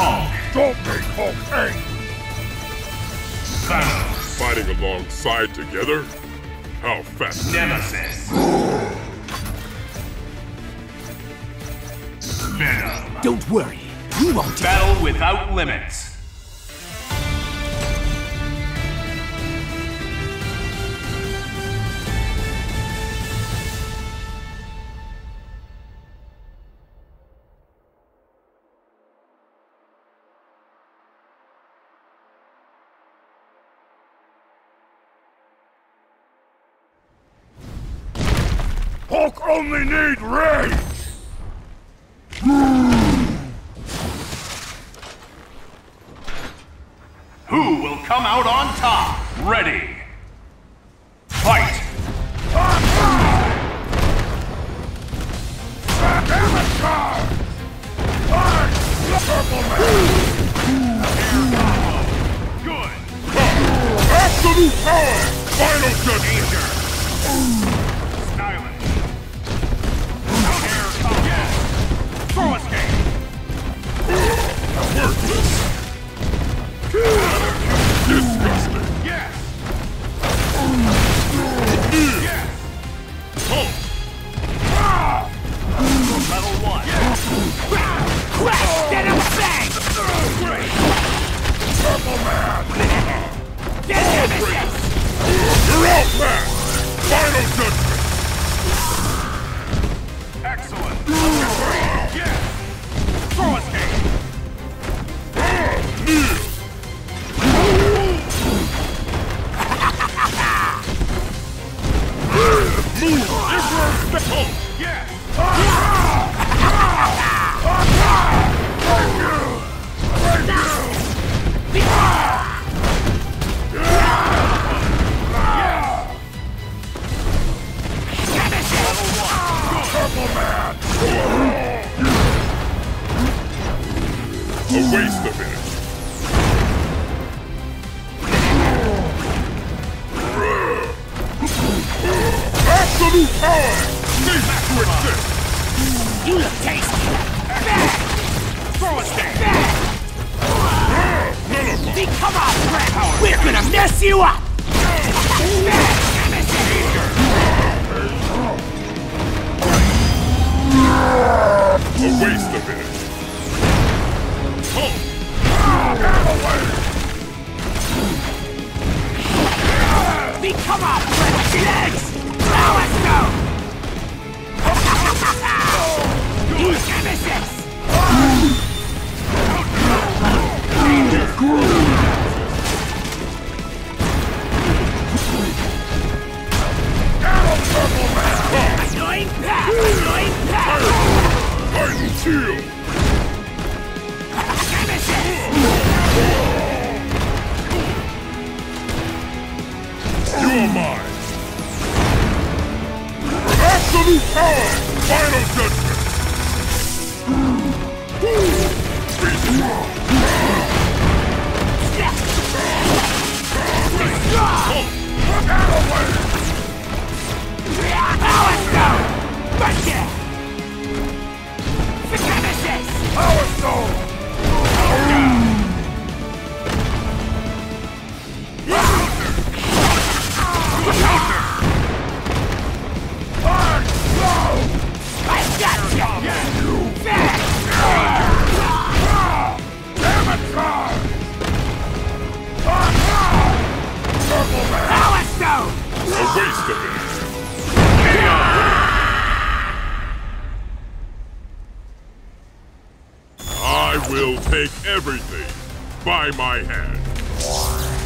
Hulk. Don't make Hulk angry. Thanos. Fighting alongside together? How fast? Nemesis. Venom. Don't worry, you won't. Battle without limits. Hulk only need rage! Hmm. Who will come out on top? Ready. Fight. Avatar! Purple! Good. Absolute power! Final judgment! Crash! Get him bang! Purple Man! Get Nemesis! You're! Final judgment! Excellent. Yes. A waste of it. Absolute power! Cease to exist! You look tasty! Bang! Throw escape. Bang! Nullify! See, come on, friend! We're gonna mess you up! Bang! Mine! Absolute power! Final judgment! Take everything by my hand.